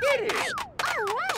did it! All right!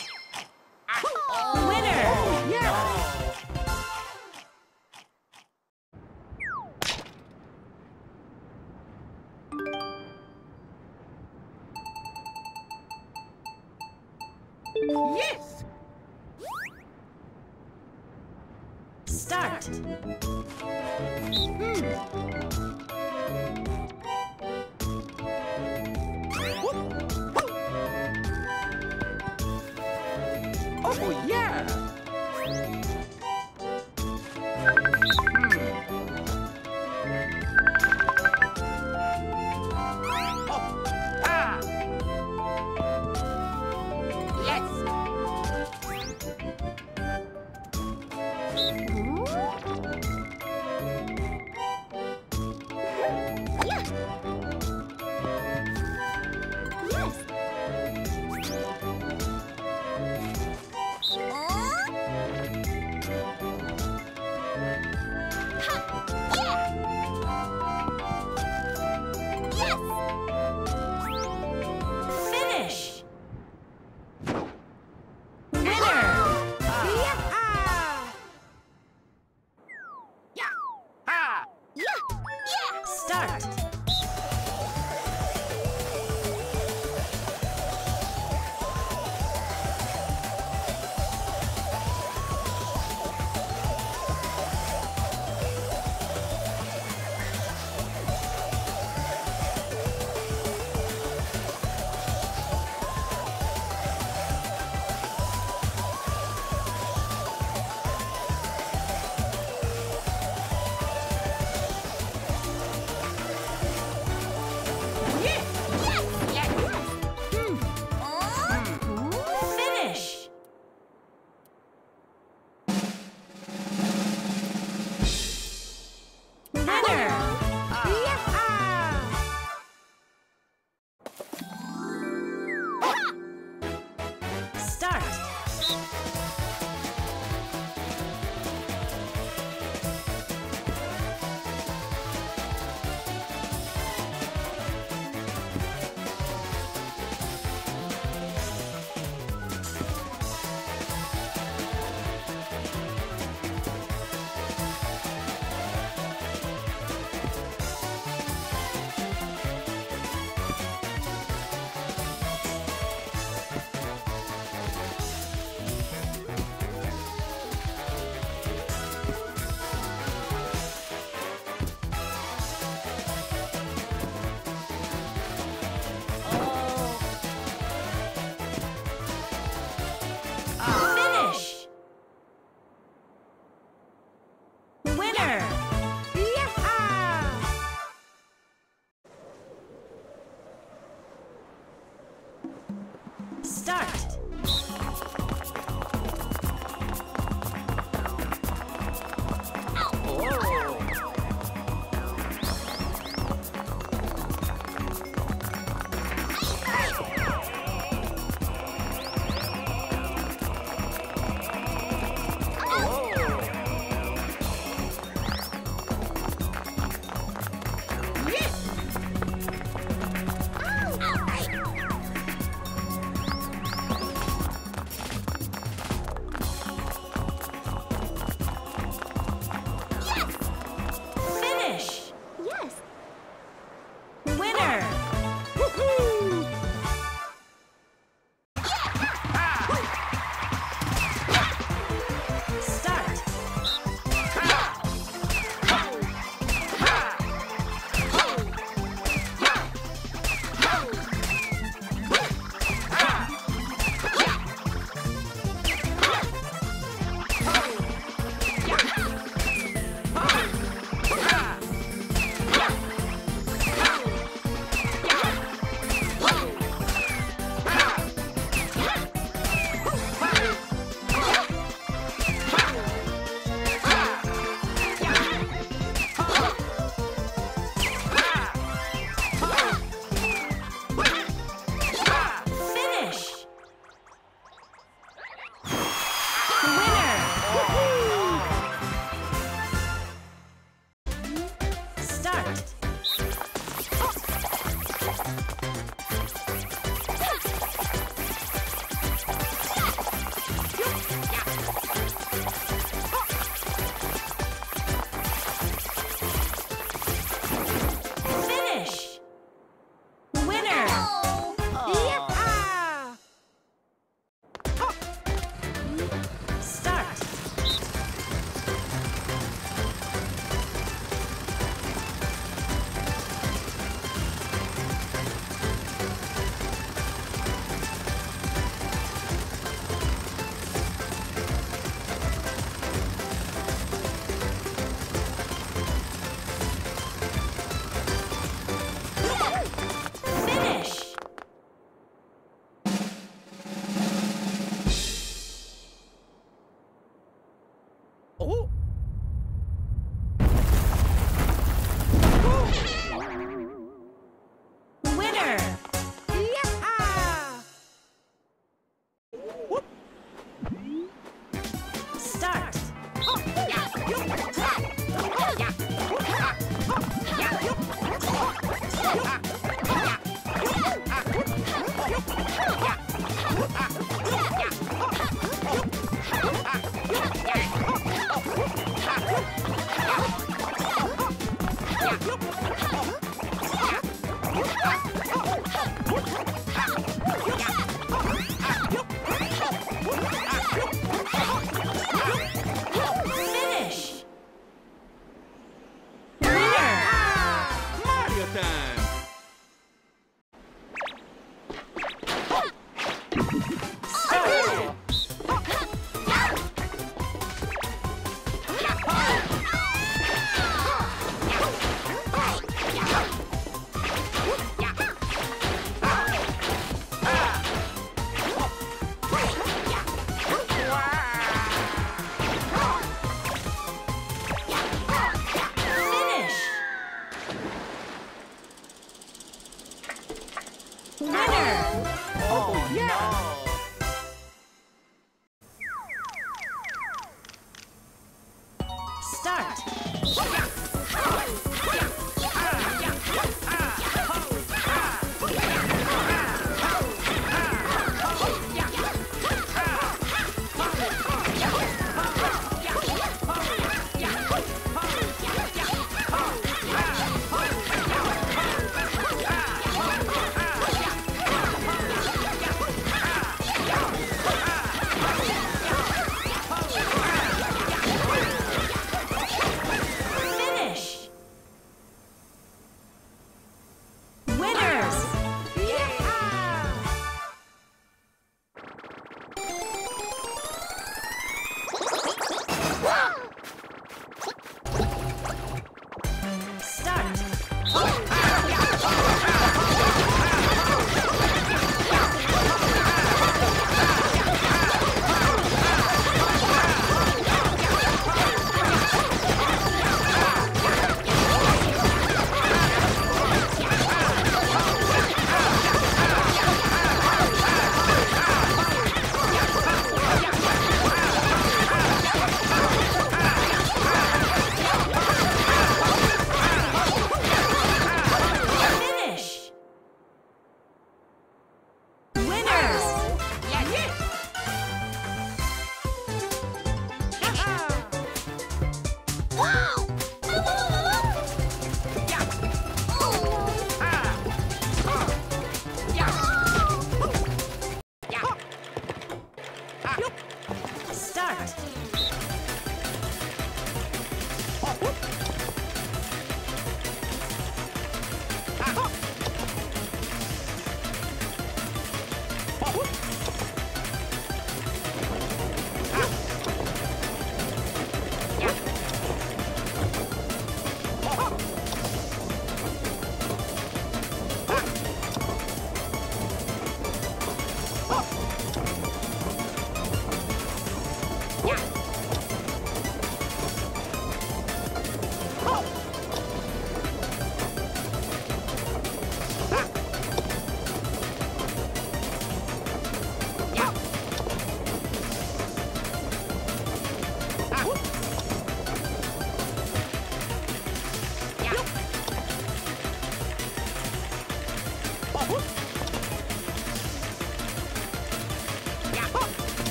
うん?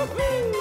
Woohoo!